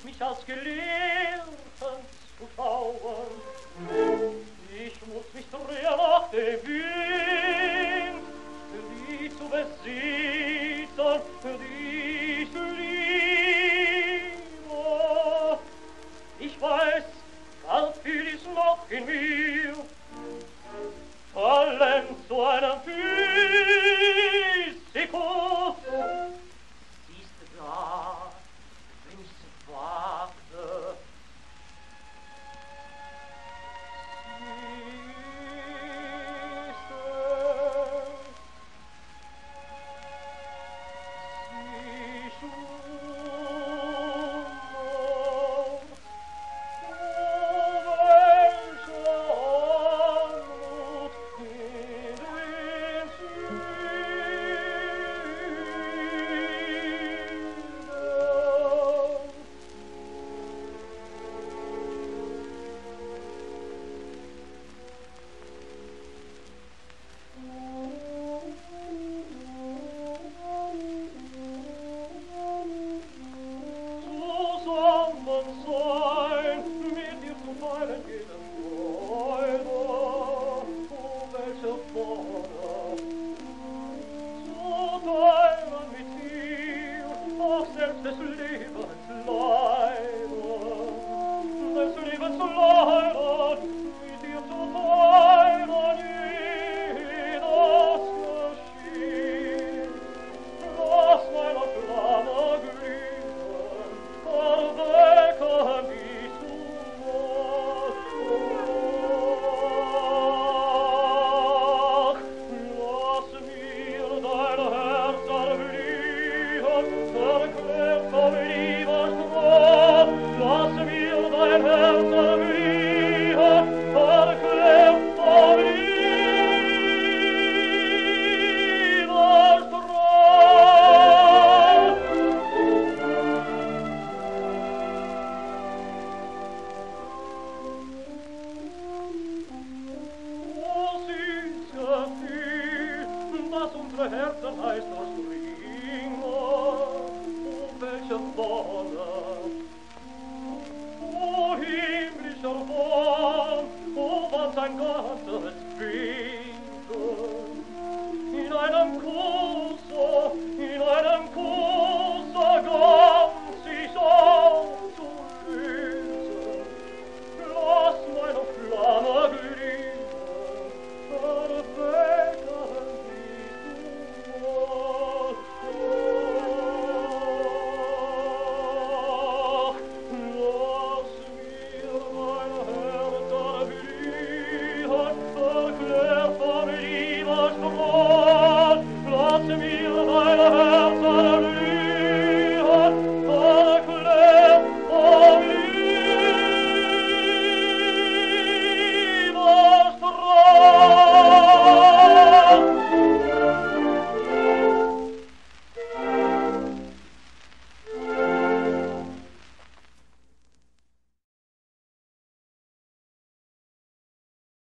ich mich als Gelehrten zu schauen. Ich muss mich drehen nach dem Wind, die zu besitzen, die ich liebe. Ich weiß, ganz viel ist noch in mir, fallen zu einem Führer. Oh. Vom Liebesdruck, lass mir dein Herz I'm going to it.